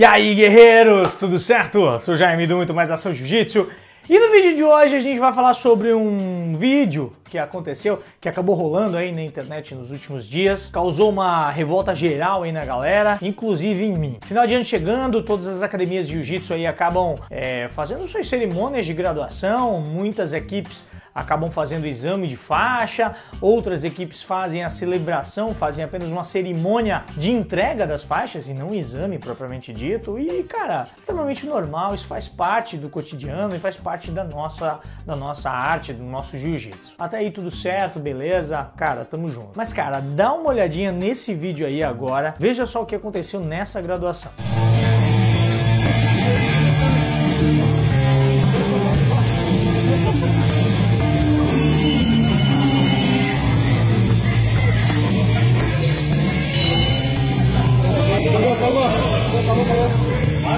E aí, guerreiros, tudo certo? Sou Jaime do Muito Mais Ação Jiu-Jitsu. E no vídeo de hoje a gente vai falar sobre um vídeo que aconteceu, que acabou rolando aí na internet nos últimos dias, causou uma revolta geral aí na galera, inclusive em mim. Final de ano chegando, todas as academias de jiu-jitsu aí acabam é, fazendo suas cerimônias de graduação, muitas equipes acabam fazendo exame de faixa, outras equipes fazem a celebração, fazem apenas uma cerimônia de entrega das faixas e não um exame propriamente dito. E, cara, extremamente normal, isso faz parte do cotidiano e faz parte da nossa, da nossa arte, do nosso jiu-jitsu. Até aí tudo certo, beleza? Cara, tamo junto. Mas, cara, dá uma olhadinha nesse vídeo aí agora, veja só o que aconteceu nessa graduação.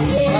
O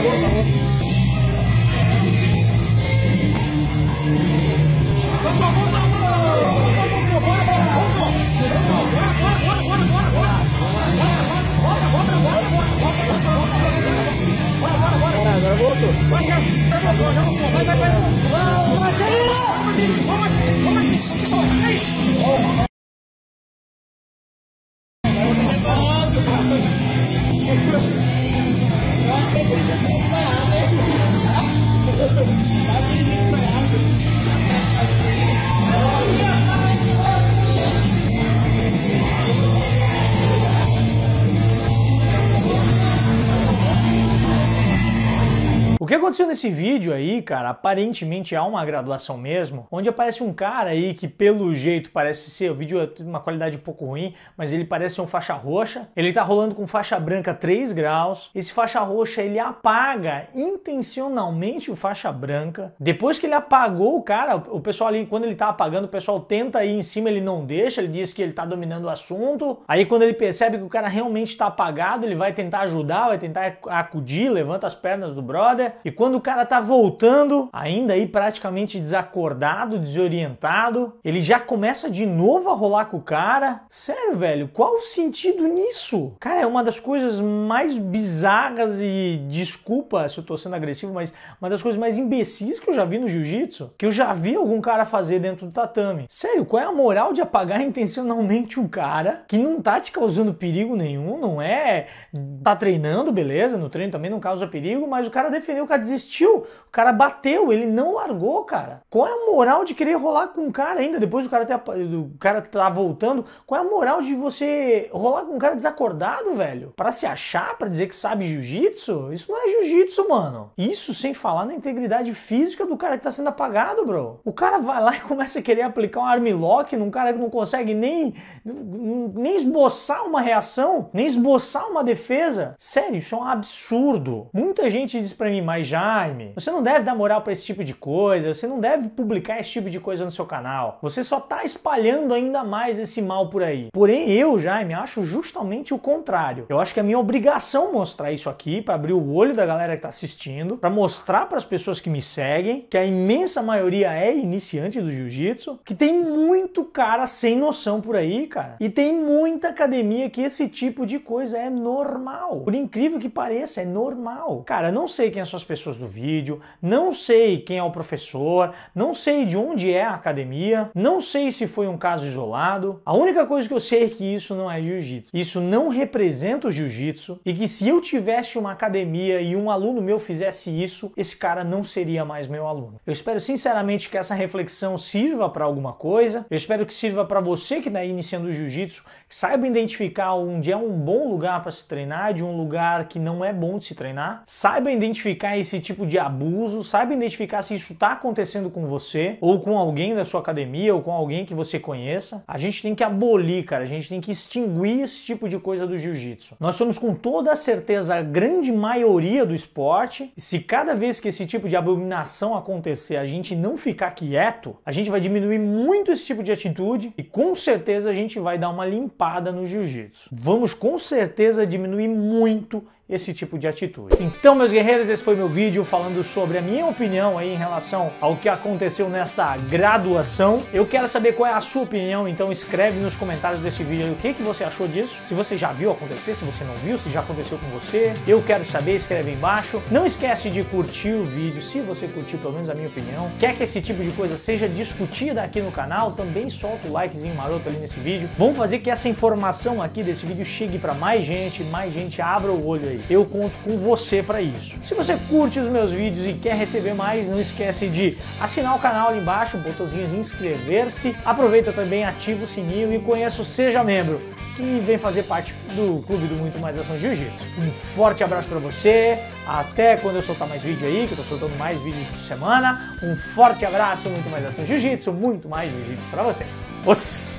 que aconteceu nesse vídeo aí, cara, aparentemente há uma graduação mesmo, onde aparece um cara aí que pelo jeito parece ser, o vídeo é uma qualidade um pouco ruim, mas ele parece ser um faixa roxa. Ele tá rolando com faixa branca 3 graus. Esse faixa roxa ele apaga intencionalmente o faixa branca. Depois que ele apagou o cara, o pessoal ali, quando ele tá apagando, o pessoal tenta ir em cima, ele não deixa, ele diz que ele tá dominando o assunto. Aí quando ele percebe que o cara realmente tá apagado, ele vai tentar ajudar, vai tentar acudir, levanta as pernas do brother. E quando o cara tá voltando, ainda aí praticamente desacordado, desorientado, ele já começa de novo a rolar com o cara. Sério, velho, qual o sentido nisso? Cara, é uma das coisas mais bizarras e desculpa se eu tô sendo agressivo, mas uma das coisas mais imbecis que eu já vi no jiu-jitsu, que eu já vi algum cara fazer dentro do tatame. Sério, qual é a moral de apagar intencionalmente um cara que não tá te causando perigo nenhum, não é tá treinando, beleza, no treino também não causa perigo, mas o cara defendeu desistiu, o cara bateu, ele não largou, cara. Qual é a moral de querer rolar com um cara ainda depois do cara ter, do cara tá voltando? Qual é a moral de você rolar com um cara desacordado, velho? Para se achar, para dizer que sabe jiu-jitsu? Isso não é jiu-jitsu, mano. Isso sem falar na integridade física do cara que tá sendo apagado, bro. O cara vai lá e começa a querer aplicar um armlock num cara que não consegue nem nem esboçar uma reação, nem esboçar uma defesa. Sério, isso é um absurdo. Muita gente diz para mim, mas Jaime, você não deve dar moral para esse tipo de coisa, você não deve publicar esse tipo de coisa no seu canal. Você só tá espalhando ainda mais esse mal por aí. Porém, eu, Jaime, acho justamente o contrário. Eu acho que é minha obrigação mostrar isso aqui para abrir o olho da galera que tá assistindo, para mostrar para as pessoas que me seguem que a imensa maioria é iniciante do jiu-jitsu, que tem muito cara sem noção por aí, cara. E tem muita academia que esse tipo de coisa é normal. Por incrível que pareça, é normal. Cara, não sei quem é sua as pessoas do vídeo, não sei quem é o professor, não sei de onde é a academia, não sei se foi um caso isolado. A única coisa que eu sei é que isso não é jiu-jitsu. Isso não representa o jiu-jitsu e que se eu tivesse uma academia e um aluno meu fizesse isso, esse cara não seria mais meu aluno. Eu espero sinceramente que essa reflexão sirva para alguma coisa. Eu espero que sirva para você que está iniciando o jiu-jitsu, saiba identificar onde é um bom lugar para se treinar, de um lugar que não é bom de se treinar. Saiba identificar identificar esse tipo de abuso, saiba identificar se isso está acontecendo com você, ou com alguém da sua academia, ou com alguém que você conheça. A gente tem que abolir, cara, a gente tem que extinguir esse tipo de coisa do jiu-jitsu. Nós somos com toda certeza a grande maioria do esporte, se cada vez que esse tipo de abominação acontecer a gente não ficar quieto, a gente vai diminuir muito esse tipo de atitude e com certeza a gente vai dar uma limpada no jiu-jitsu. Vamos com certeza diminuir muito esse tipo de atitude. Então, meus guerreiros, esse foi meu vídeo falando sobre a minha opinião aí em relação ao que aconteceu nesta graduação. Eu quero saber qual é a sua opinião, então escreve nos comentários desse vídeo aí o que, que você achou disso. Se você já viu acontecer, se você não viu, se já aconteceu com você. Eu quero saber, escreve aí embaixo. Não esquece de curtir o vídeo, se você curtiu pelo menos a minha opinião. Quer que esse tipo de coisa seja discutida aqui no canal, também solta o likezinho maroto ali nesse vídeo. Vamos fazer que essa informação aqui desse vídeo chegue para mais gente, mais gente abra o olho aí. Eu conto com você para isso. Se você curte os meus vídeos e quer receber mais, não esquece de assinar o canal ali embaixo, botãozinho de inscrever-se. Aproveita também, ativa o sininho e conheça o Seja Membro, que vem fazer parte do Clube do Muito Mais Ação Jiu-Jitsu. Um forte abraço para você, até quando eu soltar mais vídeo aí, que eu tô soltando mais vídeos por semana. Um forte abraço, muito mais Ação Jiu-Jitsu, muito mais Jiu-Jitsu para você. Os